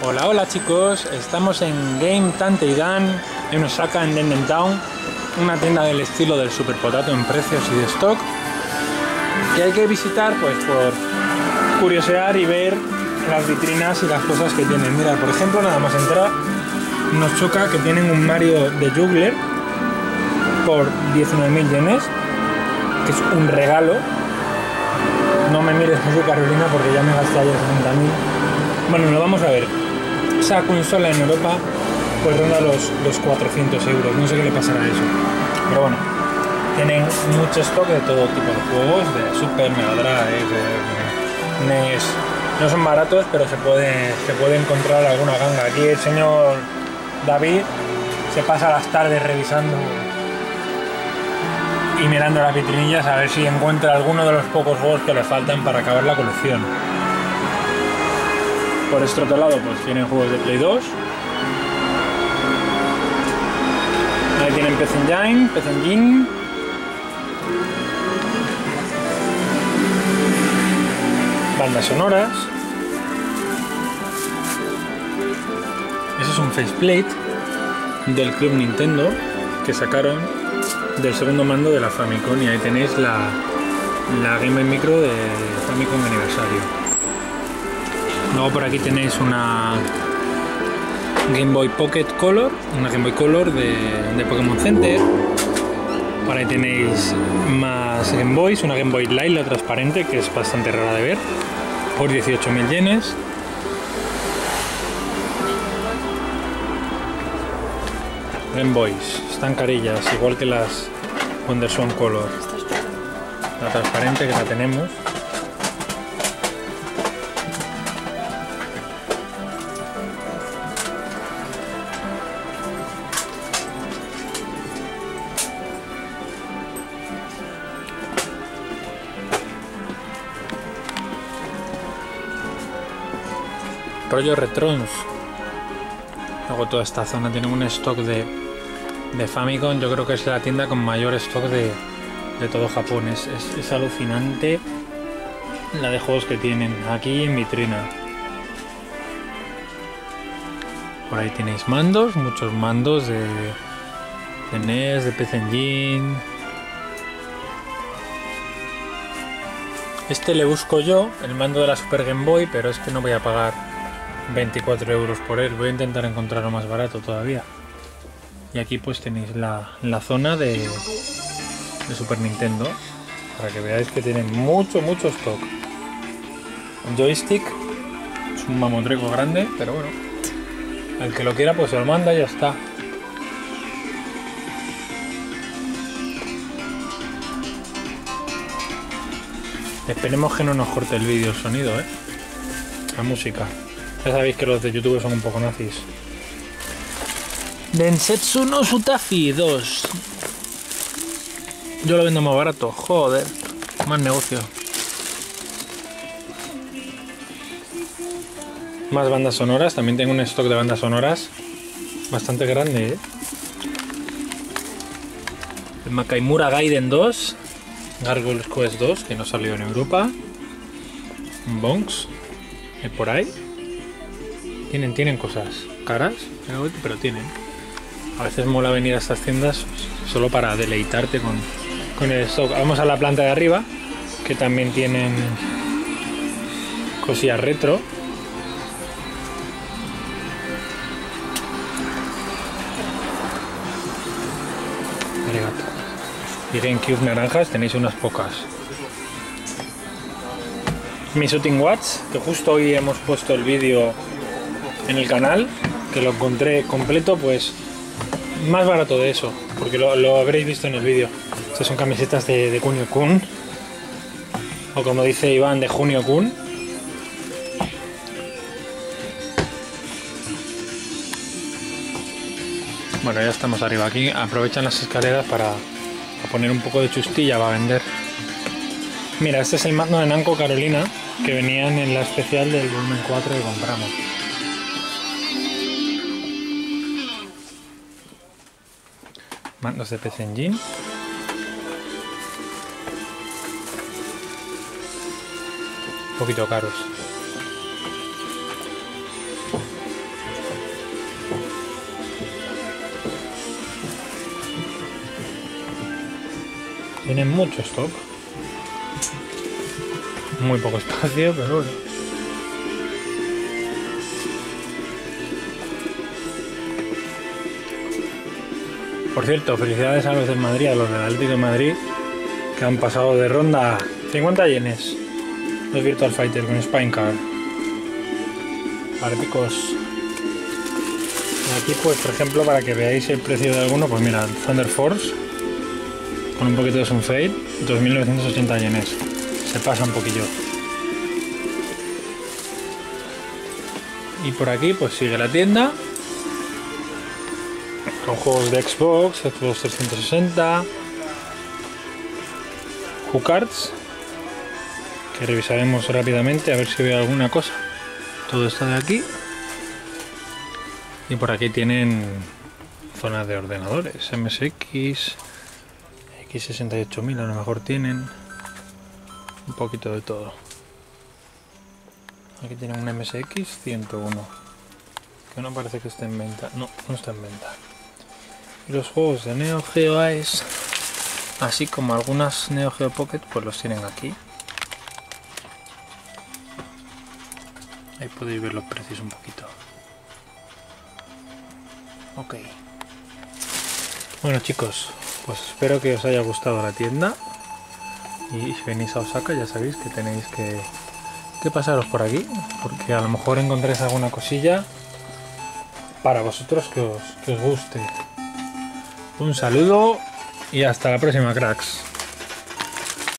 Hola, hola chicos, estamos en Game Tante y Dan en Osaka, en Denden Town, una tienda del estilo del Super Potato en precios y de stock que hay que visitar pues por curiosear y ver las vitrinas y las cosas que tienen. Mira, por ejemplo, nada más entrar, nos choca que tienen un Mario de Juggler por 19.000 yenes, que es un regalo. No me mires así, Carolina, porque ya me gasté ayer 60.000. Bueno, lo vamos a ver. Esa consola en Europa pues ronda los, los 400 euros. No sé qué le pasará a eso. Pero bueno, tienen mucho stock de todo tipo de juegos, de Super, Mega Drive, de NES. No son baratos, pero se puede, se puede encontrar alguna ganga. Aquí el señor David se pasa las tardes revisando y mirando las vitrinillas a ver si encuentra alguno de los pocos juegos que le faltan para acabar la colección. Por este otro lado, pues tienen juegos de Play 2. Ahí tienen PC Engine, PC Engine. Bandas sonoras. Ese es un faceplate del Club Nintendo que sacaron del segundo mando de la Famicom y ahí tenéis la, la Game Boy Micro de Famicom Aniversario. Luego por aquí tenéis una Game Boy Pocket Color, una Game Boy Color de, Pokémon Center. Por ahí tenéis más Game Boys, una Game Boy Light, la transparente, que es bastante rara de ver, por 18.000 yenes. Game Boys, están carillas, igual que las Wonderswan Color. La transparente que la tenemos. Rollo retrons. Luego toda esta zona tiene un stock de, de Famicom. Yo creo que es la tienda con mayor stock de, de todo Japón. Es, es, alucinante la de juegos que tienen aquí en vitrina. Por ahí tenéis mandos, muchos mandos de, de NES, de PC Engine. Este le busco yo, el mando de la Super Game Boy, pero es que no voy a pagar 24 euros por él. Voy a intentar encontrarlo más barato todavía. Y aquí pues tenéis la, la zona de, de, Super Nintendo. Para que veáis que tienen mucho, mucho stock. Joystick. Es un mamotreco grande, pero bueno. Al que lo quiera pues se lo manda y ya está. Esperemos que no nos corte el vídeo el sonido, ¿eh? La música. Ya sabéis que los de YouTube son un poco nazis. Densetsu no Sutafi 2. Yo lo vendo más barato. Joder. Más negocio. Más bandas sonoras. También tengo un stock de bandas sonoras bastante grande. ¿eh? El Makaimura Gaiden 2. Gargoyles Quest 2, que no salió en Europa. Bonks. Por ahí. Tienen, tienen cosas caras, pero tienen. A veces mola venir a estas tiendas solo para deleitarte con, con el stock. Vamos a la planta de arriba, que también tienen cosillas retro. Y GameCube naranjas tenéis unas pocas. Mi Shooting Watch, que justo hoy hemos puesto el vídeo en el canal, que lo encontré completo, pues más barato de eso, porque lo, habréis visto en el vídeo. Estas son camisetas de, de Kunio Kun, o como dice Iván, de Junio Kun. Bueno, ya estamos arriba aquí. Aprovechan las escaleras para, poner un poco de chustilla para vender. Mira, este es el mando de Nanco Carolina que venían en la especial del volumen 4 que compramos. mandos de PC Engine. Un poquito caros. Tienen mucho stock. Muy poco espacio, pero bueno. Por cierto, felicidades a los del Madrid, a los del Atlético de Madrid, que han pasado de ronda 50 yenes. Los Virtual Fighter con Spinecard. Baraticos. Y aquí, pues, por ejemplo, para que veáis el precio de alguno, pues mira, Thunder Force, con un poquito de Sunfade, 2.980 yenes. Se pasa un poquillo. Y por aquí, pues sigue la tienda. Con juegos de Xbox, Xbox 360, Hucards, que revisaremos rápidamente a ver si veo alguna cosa. Todo está de aquí. Y por aquí tienen zonas de ordenadores, MSX, X68000 a lo mejor tienen. Un poquito de todo. Aquí tienen un MSX 101. Que no parece que esté en venta. No, no está en venta. Los juegos de Neo Geo Ice, así como algunas Neo Geo Pocket, pues los tienen aquí. Ahí podéis ver los precios un poquito. Ok. Bueno chicos, pues espero que os haya gustado la tienda. Y si venís a Osaka ya sabéis que tenéis que, que pasaros por aquí. Porque a lo mejor encontréis alguna cosilla para vosotros que os, que os guste. Un saludo y hasta la próxima cracks.